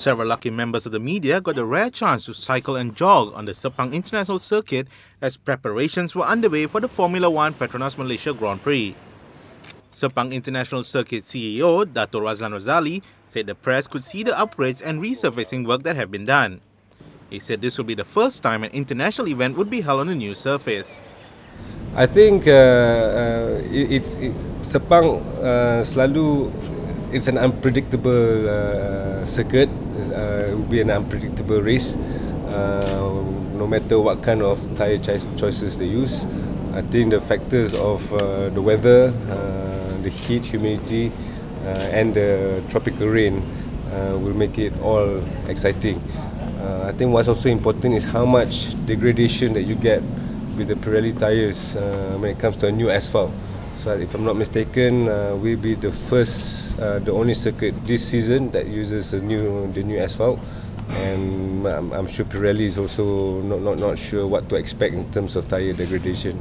Several lucky members of the media got the rare chance to cycle and jog on the Sepang International Circuit as preparations were underway for the Formula One Petronas Malaysia Grand Prix. Sepang International Circuit CEO Dato Razlan Razali said the press could see the upgrades and resurfacing work that have been done. He said this will be the first time an international event would be held on a new surface. I think uh, uh, it's it, Sepang uh, selalu it's an unpredictable uh, circuit. Uh, it will be an unpredictable race. Uh, no matter what kind of tire choices they use, I think the factors of uh, the weather, uh, the heat, humidity, uh, and the tropical rain uh, will make it all exciting. Uh, I think what's also important is how much degradation that you get with the Pirelli tires uh, when it comes to a new asphalt. So if I'm not mistaken, uh, we'll be the first, uh, the only circuit this season that uses the new the new asphalt, and I'm, I'm sure Pirelli is also not, not not sure what to expect in terms of tire degradation.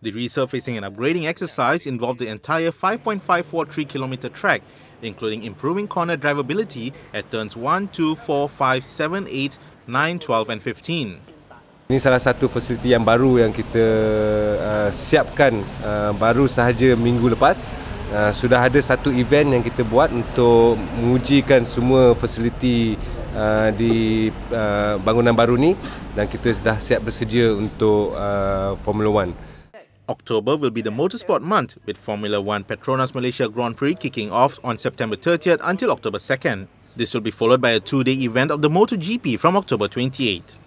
The resurfacing and upgrading exercise involved the entire 5.543 kilometer track, including improving corner drivability at turns 1, 2, 4, 5, 7, 8, 9, 12 and 15. Ini salah satu fasiliti yang baru yang kita uh, siapkan uh, baru sahaja minggu lepas. Uh, sudah ada satu event yang kita buat untuk mengujikan semua fasiliti uh, di uh, bangunan baru ni dan kita sudah siap bersedia untuk uh, Formula One. October will be the motorsport month with Formula One Petronas Malaysia Grand Prix kicking off on September 30th until October 2nd. This will be followed by a two-day event of the MotoGP from October 28.